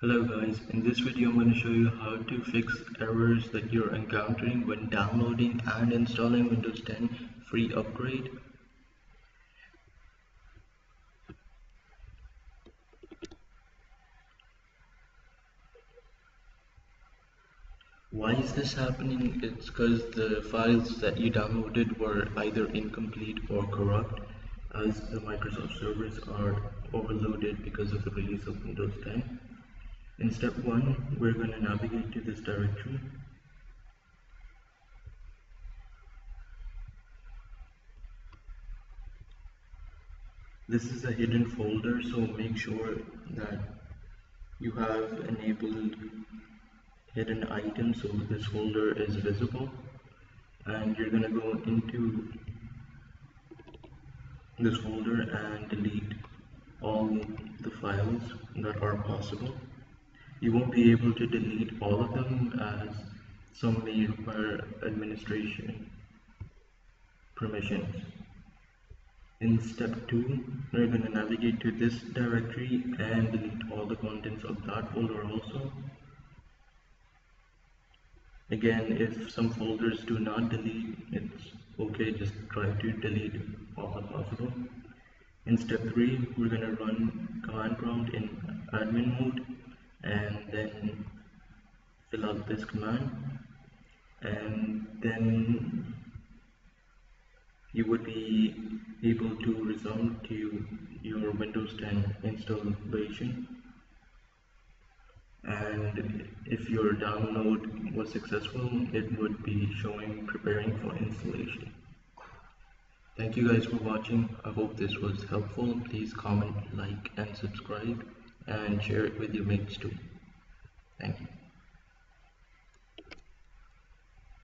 Hello guys, in this video I'm going to show you how to fix errors that you're encountering when downloading and installing Windows 10 free upgrade. Why is this happening? It's because the files that you downloaded were either incomplete or corrupt as the Microsoft servers are overloaded because of the release of Windows 10. In step 1, we're going to navigate to this directory. This is a hidden folder, so make sure that you have enabled hidden items so this folder is visible and you're going to go into this folder and delete all the files that are possible you won't be able to delete all of them as some may require administration permissions. In step 2, we're going to navigate to this directory and delete all the contents of that folder also. Again, if some folders do not delete, it's okay, just try to delete all as possible. In step 3, we're going to run command prompt in admin mode and then fill out this command. And then you would be able to resume to your Windows 10 installation. And if your download was successful it would be showing preparing for installation. Thank you guys for watching. I hope this was helpful. Please comment like and subscribe and share it with your mates too.